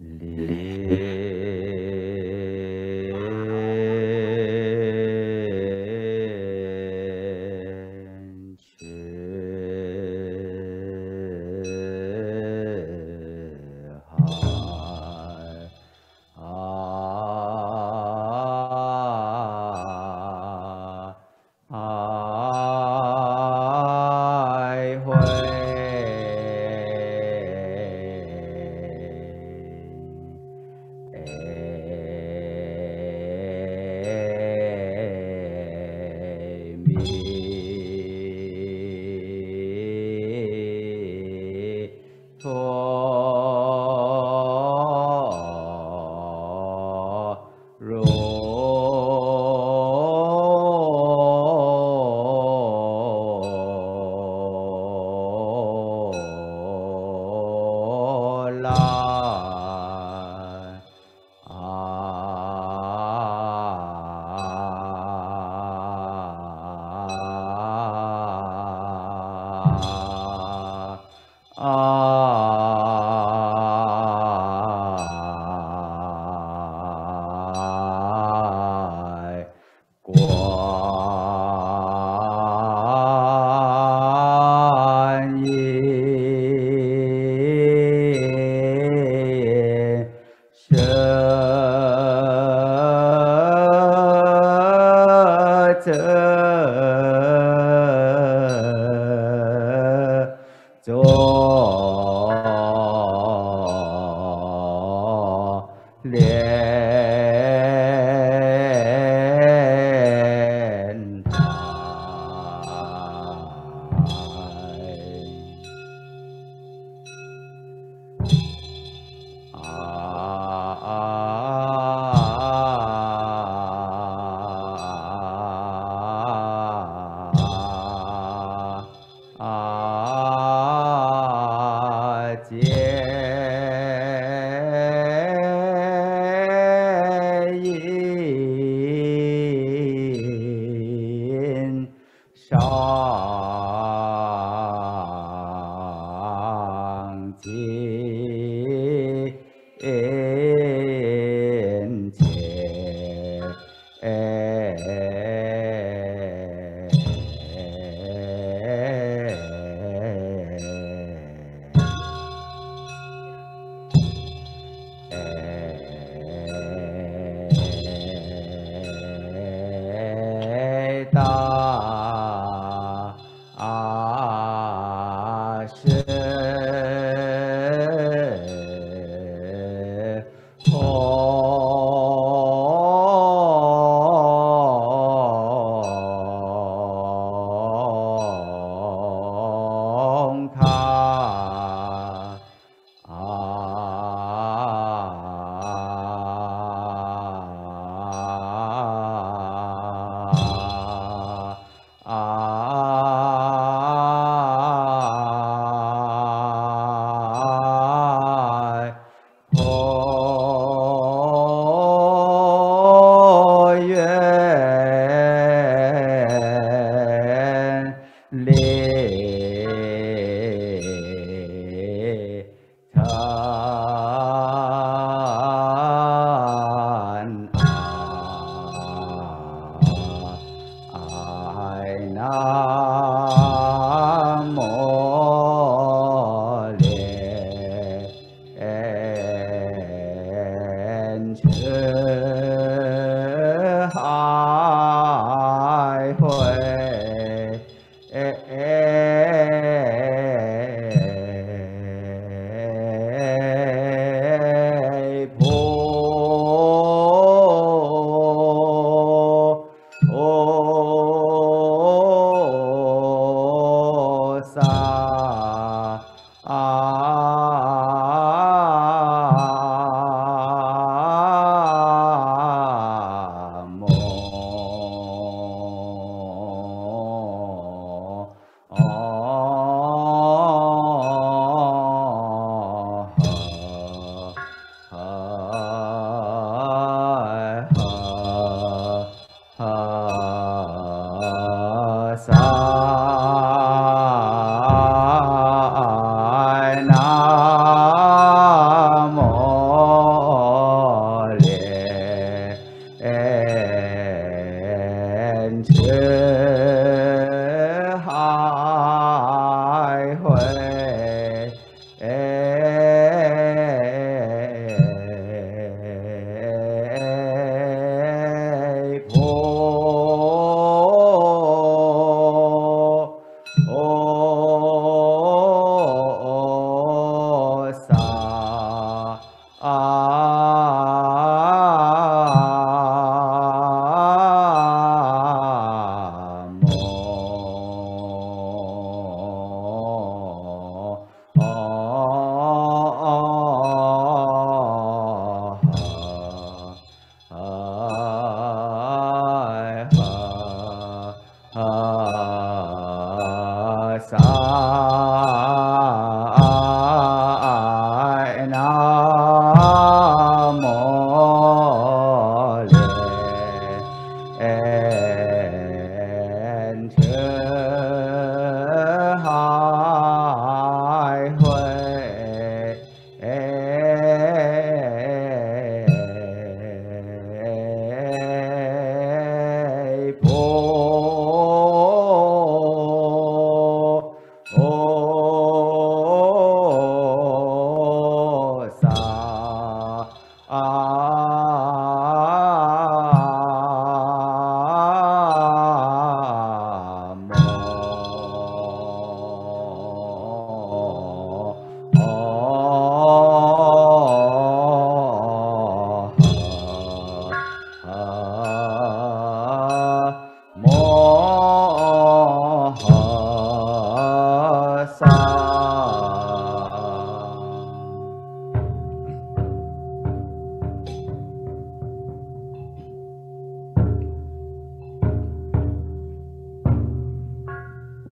Lili. 走 Shaw. 萨摩萨 제